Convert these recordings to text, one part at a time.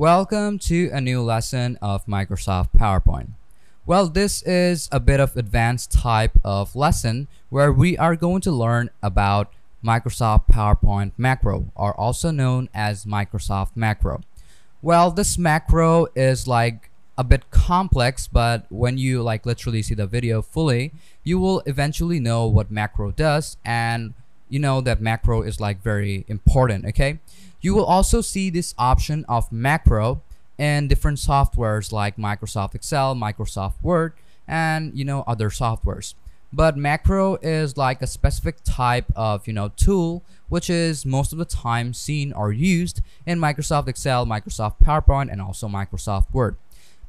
Welcome to a new lesson of Microsoft PowerPoint. Well, this is a bit of advanced type of lesson where we are going to learn about Microsoft PowerPoint macro or also known as Microsoft macro. Well, this macro is like a bit complex, but when you like literally see the video fully, you will eventually know what macro does and you know that macro is like very important, okay? You will also see this option of macro in different softwares like Microsoft Excel, Microsoft Word, and you know other softwares. But macro is like a specific type of you know tool which is most of the time seen or used in Microsoft Excel, Microsoft PowerPoint, and also Microsoft Word.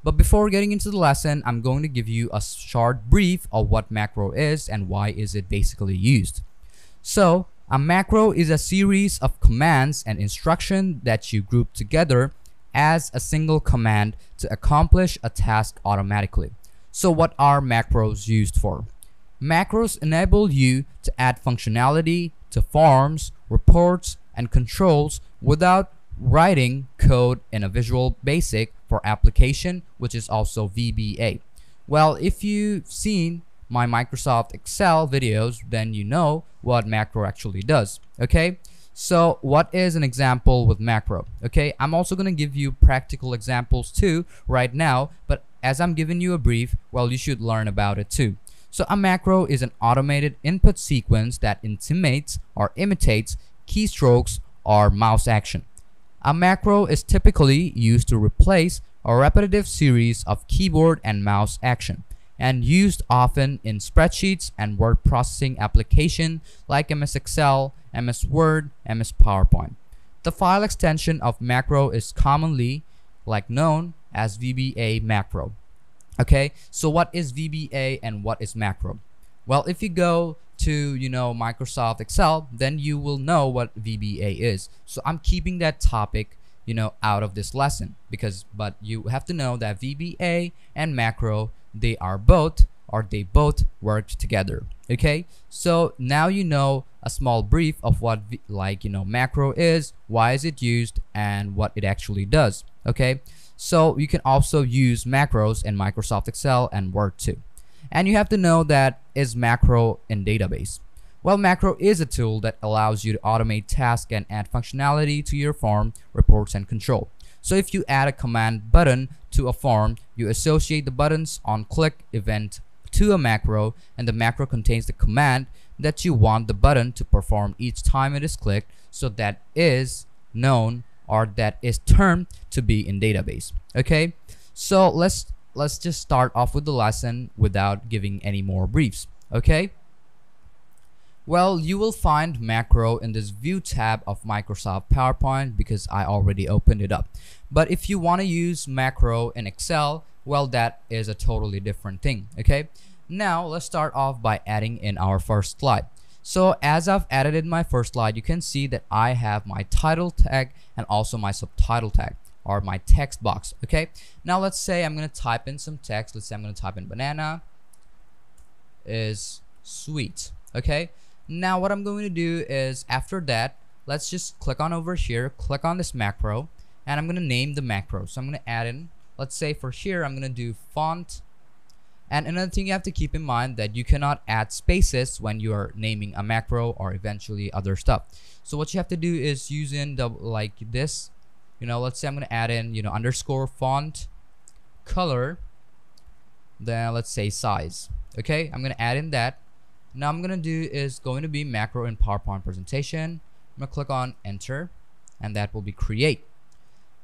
But before getting into the lesson, I'm going to give you a short brief of what macro is and why is it basically used. So a macro is a series of commands and instructions that you group together as a single command to accomplish a task automatically. So what are macros used for? Macros enable you to add functionality to forms, reports, and controls without writing code in a Visual Basic for application, which is also VBA. Well, if you've seen my Microsoft Excel videos, then you know what macro actually does. Okay, so what is an example with macro? Okay, I'm also going to give you practical examples too right now, but as I'm giving you a brief, well, you should learn about it too. So a macro is an automated input sequence that intimates or imitates keystrokes or mouse action. A macro is typically used to replace a repetitive series of keyboard and mouse action and used often in spreadsheets and word processing application like MS Excel, MS Word, MS PowerPoint. The file extension of macro is commonly like known as VBA macro. Okay, so what is VBA and what is macro? Well, if you go to, you know, Microsoft Excel, then you will know what VBA is. So I'm keeping that topic, you know, out of this lesson because but you have to know that VBA and macro they are both or they both work together okay? So now you know a small brief of what like you know macro is why is it used and what it actually does okay? So you can also use macros in Microsoft Excel and Word too. And you have to know that is macro in database. Well, macro is a tool that allows you to automate tasks and add functionality to your form, reports, and control. So if you add a command button to a form, you associate the buttons on click event to a macro and the macro contains the command that you want the button to perform each time it is clicked so that is known or that is termed to be in database okay? So let's let's just start off with the lesson without giving any more briefs okay well, you will find macro in this view tab of Microsoft PowerPoint because I already opened it up. But if you want to use macro in Excel, well, that is a totally different thing, okay? Now, let's start off by adding in our first slide. So as I've added in my first slide, you can see that I have my title tag and also my subtitle tag or my text box, okay? Now let's say I'm gonna type in some text. Let's say I'm gonna type in banana is sweet, okay? Now what I'm going to do is after that, let's just click on over here, click on this macro, and I'm going to name the macro. So I'm going to add in, let's say for here, I'm going to do font. And another thing you have to keep in mind that you cannot add spaces when you are naming a macro or eventually other stuff. So what you have to do is using the like this, you know, let's say I'm going to add in, you know, underscore font color, then let's say size. Okay, I'm going to add in that now I'm gonna do is going to be macro in PowerPoint presentation. I'm gonna click on enter and that will be create.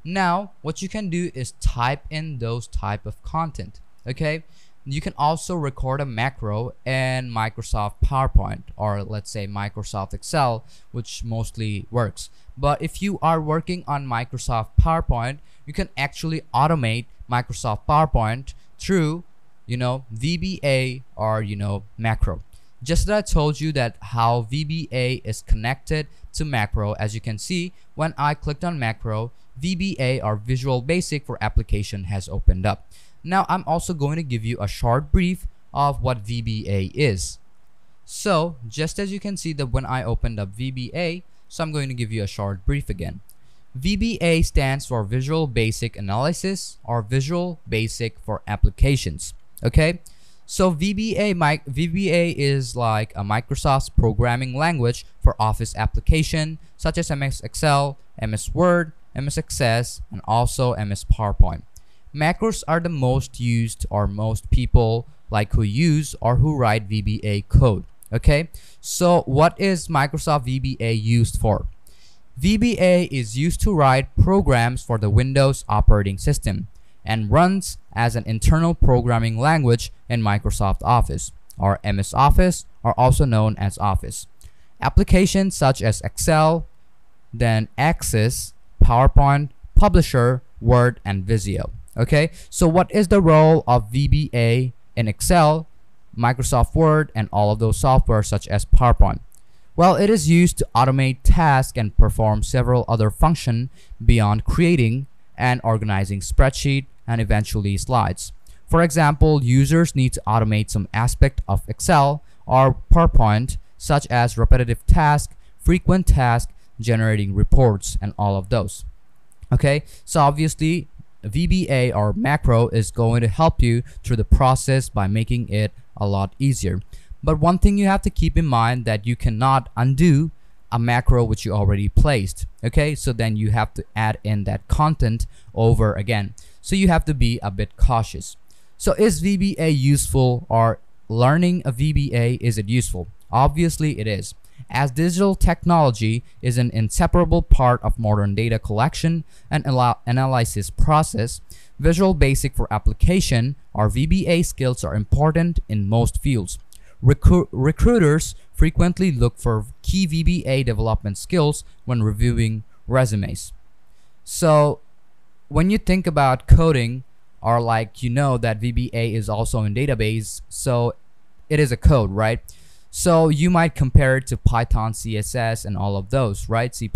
Now what you can do is type in those type of content. Okay. You can also record a macro in Microsoft PowerPoint or let's say Microsoft Excel, which mostly works. But if you are working on Microsoft PowerPoint, you can actually automate Microsoft PowerPoint through, you know, VBA or, you know, macro. Just as I told you that how VBA is connected to macro, as you can see, when I clicked on macro, VBA or Visual Basic for application has opened up. Now I'm also going to give you a short brief of what VBA is. So just as you can see that when I opened up VBA, so I'm going to give you a short brief again. VBA stands for Visual Basic Analysis or Visual Basic for Applications. Okay, so VBA, VBA is like a Microsoft's programming language for Office application such as MS Excel, MS Word, MS Access, and also MS PowerPoint. Macros are the most used or most people like who use or who write VBA code. Okay, so what is Microsoft VBA used for? VBA is used to write programs for the Windows operating system and runs as an internal programming language in Microsoft Office or MS Office or also known as Office. Applications such as Excel, then Access, PowerPoint, Publisher, Word, and Visio. Okay, so what is the role of VBA in Excel, Microsoft Word, and all of those software such as PowerPoint? Well, it is used to automate tasks and perform several other functions beyond creating and organizing spreadsheet and eventually slides. For example, users need to automate some aspect of Excel or PowerPoint such as repetitive tasks, frequent tasks, generating reports, and all of those. Okay, so obviously VBA or macro is going to help you through the process by making it a lot easier. But one thing you have to keep in mind that you cannot undo a macro which you already placed. Okay, so then you have to add in that content over again. So you have to be a bit cautious. So is VBA useful or learning a VBA, is it useful? Obviously it is. As digital technology is an inseparable part of modern data collection and analysis process, Visual Basic for Application or VBA skills are important in most fields. Recru recruiters frequently look for key VBA development skills when reviewing resumes. So when you think about coding or like you know that VBA is also in database so it is a code right? So you might compare it to Python CSS and all of those right? C++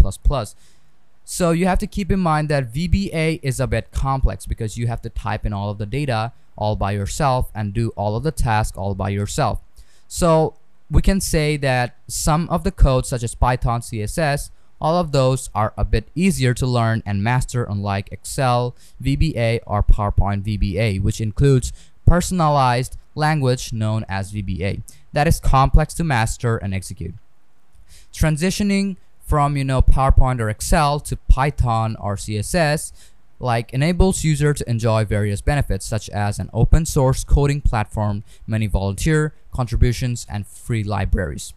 so you have to keep in mind that VBA is a bit complex because you have to type in all of the data all by yourself and do all of the tasks all by yourself. So we can say that some of the code such as Python CSS all of those are a bit easier to learn and master unlike Excel, VBA, or PowerPoint VBA, which includes personalized language known as VBA that is complex to master and execute. Transitioning from you know PowerPoint or Excel to Python or CSS like enables user to enjoy various benefits such as an open source coding platform, many volunteer contributions and free libraries.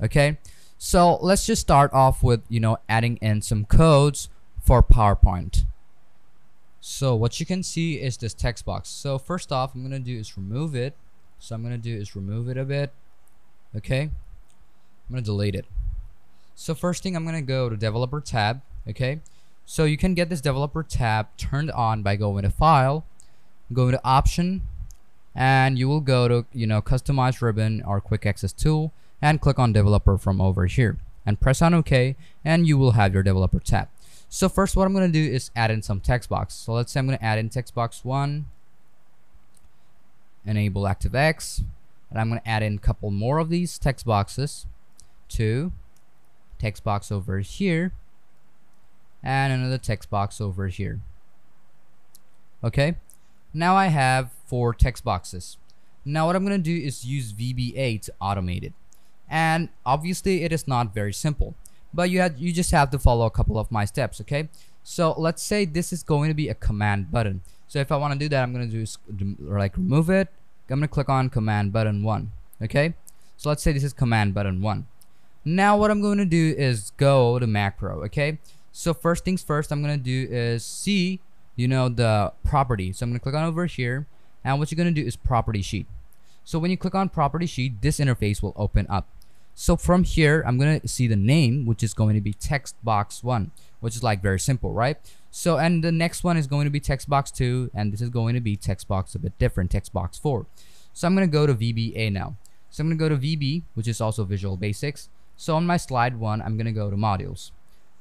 Okay? So let's just start off with, you know, adding in some codes for PowerPoint. So what you can see is this text box. So first off, I'm going to do is remove it. So I'm going to do is remove it a bit. Okay. I'm going to delete it. So first thing, I'm going to go to developer tab. Okay. So you can get this developer tab turned on by going to file, going to option, and you will go to, you know, customize ribbon or quick access tool and click on developer from over here and press on OK and you will have your developer tab. So first what I'm going to do is add in some text box. So let's say I'm going to add in text box 1, enable ActiveX, and I'm going to add in a couple more of these text boxes. 2, text box over here, and another text box over here. Okay, now I have four text boxes. Now what I'm going to do is use VBA to automate it and obviously it is not very simple. But you have you just have to follow a couple of my steps okay? So let's say this is going to be a command button. So if I want to do that I'm going to do like remove it. I'm going to click on command button 1 okay? So let's say this is command button 1 now what I'm going to do is go to macro okay? So first things first I'm going to do is see you know the property. So I'm going to click on over here. And what you're going to do is property sheet. So when you click on property sheet, this interface will open up. So from here, I'm going to see the name, which is going to be text box one, which is like very simple, right? So, and the next one is going to be text box two, and this is going to be text box a bit different, text box four. So I'm going to go to VBA now. So I'm to go to VB, which is also Visual Basics. So on my slide one, I'm going to go to modules.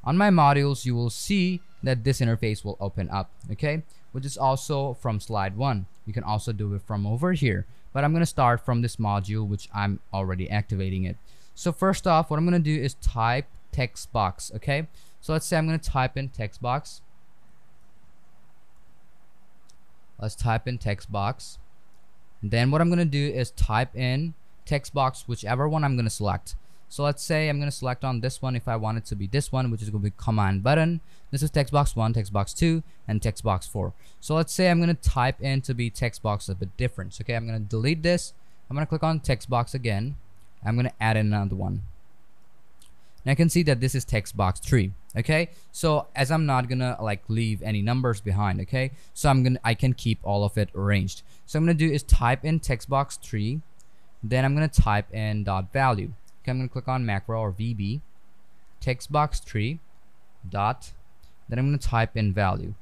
On my modules, you will see that this interface will open up, okay? Which is also from slide one. You can also do it from over here but I'm going to start from this module which I'm already activating it so first off what I'm going to do is type text box okay So let's say I'm going to type in text box. Let's type in text box. Then what I'm going to do is type in text box, whichever one I'm going to select. So let's say I'm going to select on this one if I want it to be this one, which is going to be command button. This is text box 1, text box 2, and text box 4. So let's say I'm going to type in to be text box a bit different. Okay, I'm going to delete this. I'm going to click on text box again. I'm to add another one. Now I can see that this is text box 3 okay so as I'm not gonna like leave any numbers behind okay so I'm gonna I can keep all of it arranged so I'm gonna do is type in text box 3 then I'm gonna type in dot value Okay, I'm to click on macro or VB, text box tree, dot, then I'm to type in value,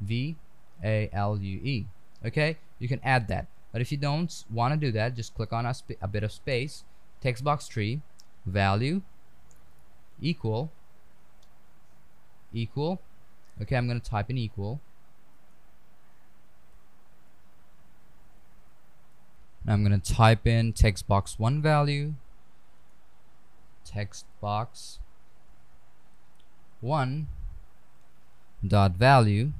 V A L U E. Okay, you can add that. But if you don't want to do that, just click on a, a bit of space, text box tree, value, equal, equal. Okay, I'm going to type in equal. I'm going to type in text box 1 value text box 1 dot value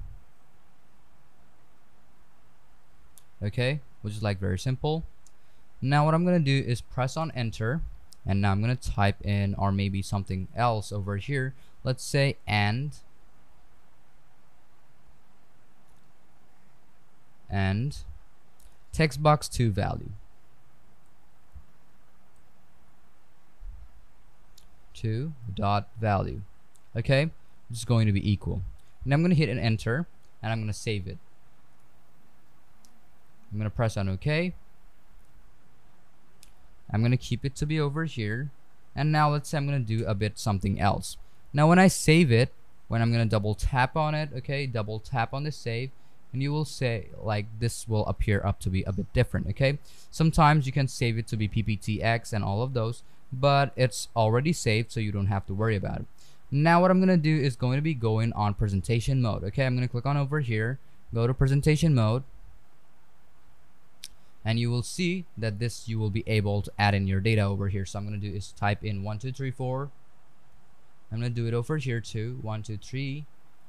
okay which is like very simple now what I'm gonna do is press on enter and now I'm gonna type in or maybe something else over here. Let's say and. And. Text box 2 value. To dot value. Okay this is going to be equal. And I'm gonna hit an enter and I'm gonna save it. I'm gonna press on OK I'm gonna keep it to be over here. And now let's say I'm gonna do a bit something else. Now when I save it when I'm gonna double tap on it okay double tap on the save and you will say like this will appear up to be a bit different okay? Sometimes you can save it to be pptx and all of those but it's already saved so you don't have to worry about it. Now what I'm gonna do is going to be going on presentation mode okay? I'm gonna click on over here go to presentation mode and you will see that this you will be able to add in your data over here. So I'm gonna do is type in one two three four. I'm gonna do it over here too. One two three.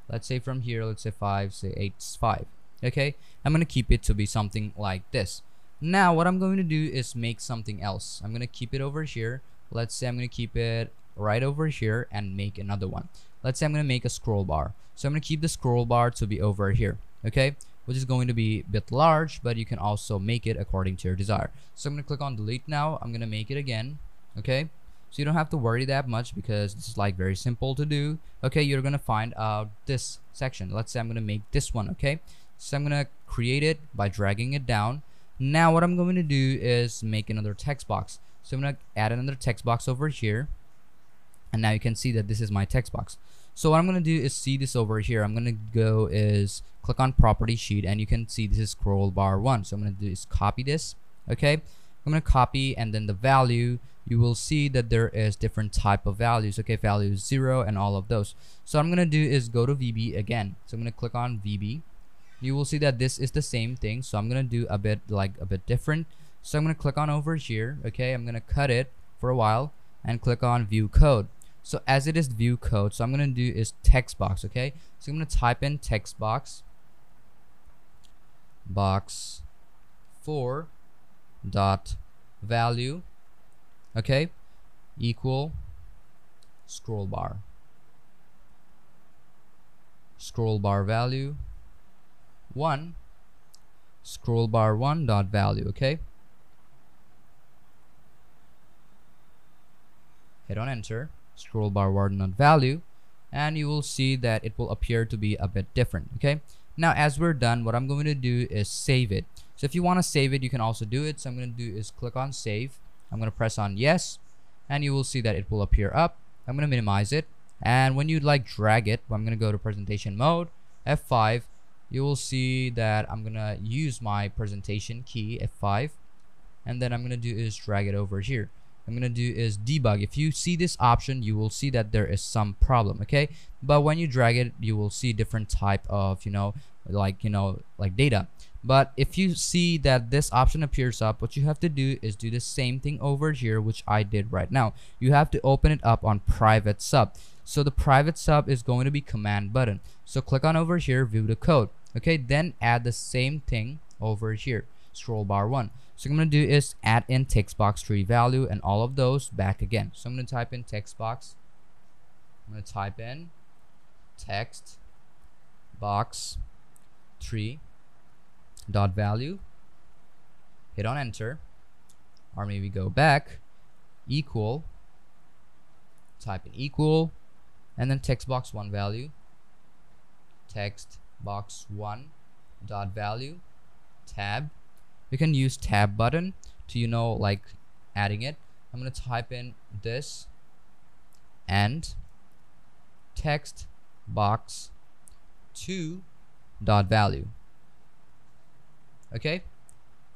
Let's say from here let's say five say eight five. Okay? I'm gonna keep it to be something like this. Now what I'm going to do is make something else. I'm gonna keep it over here. Let's say I'm gonna keep it right over here and make another one. Let's say I'm gonna make a scroll bar. So I'm gonna keep the scroll bar to be over here. Okay which is going to be a bit large but you can also make it according to your desire. So I'm gonna click on delete now. I'm gonna make it again okay? So you don't have to worry that much because this is like very simple to do. Okay you're gonna find out this section. Let's say I'm gonna make this one okay? So I'm gonna create it by dragging it down. Now what I'm going to do is make another text box. So I'm gonna add another text box over here and now you can see that this is my text box so what I'm gonna do is see this over here. I'm gonna go is click on property sheet and you can see this is scroll bar one. So I'm gonna do is copy this okay? I'm gonna copy and then the value you will see that there is different type of values okay? Value zero and all of those. So I'm gonna do is go to VB again. So I'm gonna click on VB you will see that this is the same thing. So I'm gonna do a bit like a bit different. So I'm gonna click on over here okay? I'm gonna cut it for a while and click on view code so as it is view code so I'm gonna do is text box okay? So I'm gonna type in text box box 4 dot value okay? Equal scroll bar. Scroll bar value 1 scroll bar 1 dot value okay? Hit on enter scroll bar 1 dot value and you will see that it will appear to be a bit different okay? Now as we're done what I'm going to do is save it. So if you want to save it you can also do it. So I'm going to do is click on save. I'm going to press on yes and you will see that it will appear up. I'm going to minimize it. And when you like drag it. I'm going to go to presentation mode F5 you will see that I'm gonna use my presentation key F5 and then I'm gonna do is drag it over here I'm gonna do is debug. If you see this option you will see that there is some problem okay? But when you drag it you will see different type of you know like you know like data. But if you see that this option appears up what you have to do is do the same thing over here which I did right now. You have to open it up on private sub. So the private sub is going to be command button. So click on over here view the code. Okay then add the same thing over here. Scroll bar one so I'm gonna do is add in text box tree value and all of those back again. So I'm gonna type in text box. I'm gonna type in text box tree dot value. Hit on enter. Or maybe go back. Equal. Type in equal. And then text box one value. Text box one dot value. Tab you can use tab button to you know like adding it. I'm gonna type in this and text box 2 dot value. Okay?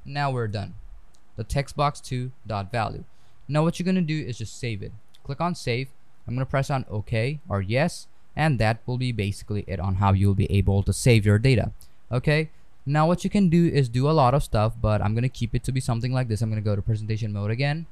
Now we're done. The text box 2 dot value. Now what you're gonna do is just save it. Click on save. I'm gonna press on OK or yes and that will be basically it on how you'll be able to save your data. Okay now what you can do is do a lot of stuff but I'm gonna keep it to be something like this. I'm gonna go to presentation mode again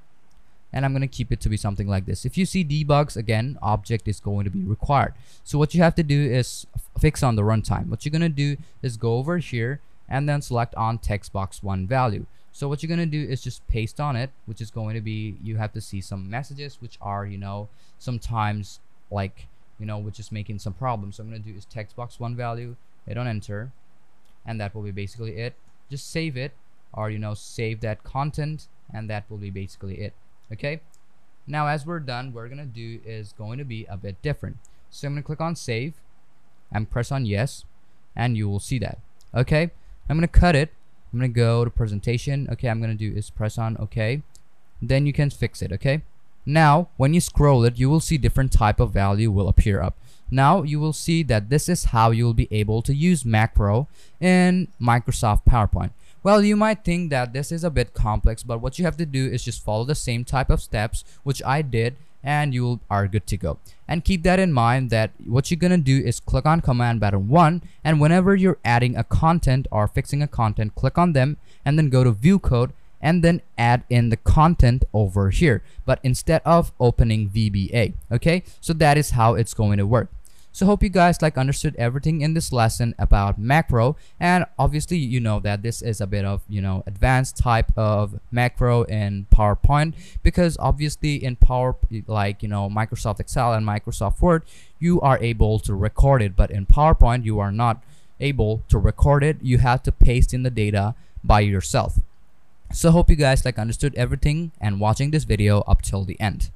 and I'm gonna keep it to be something like this. If you see debugs again object is going to be required. So what you have to do is fix on the runtime. What you're gonna do is go over here and then select on text box one value. So what you're gonna do is just paste on it which is going to be you have to see some messages which are you know sometimes like you know which is making some problems. So I'm gonna do is text box one value hit on enter and that will be basically it. Just save it or you know save that content and that will be basically it. Okay? Now as we're done we're gonna do is going to be a bit different. So I'm gonna click on save and press on yes and you will see that. Okay? I'm gonna cut it. I'm gonna go to presentation. Okay I'm gonna do is press on okay then you can fix it okay? Now when you scroll it you will see different type of value will appear up now you will see that this is how you'll be able to use macro in Microsoft PowerPoint. Well, you might think that this is a bit complex, but what you have to do is just follow the same type of steps, which I did, and you are good to go. And keep that in mind that what you're gonna do is click on command button 1, and whenever you're adding a content or fixing a content, click on them, and then go to view code, and then add in the content over here but instead of opening VBA okay? So that is how it's going to work so hope you guys like understood everything in this lesson about macro. And obviously you know that this is a bit of you know advanced type of macro in PowerPoint because obviously in Power like you know Microsoft Excel and Microsoft Word you are able to record it. But in PowerPoint you are not able to record it. You have to paste in the data by yourself. So hope you guys like understood everything and watching this video up till the end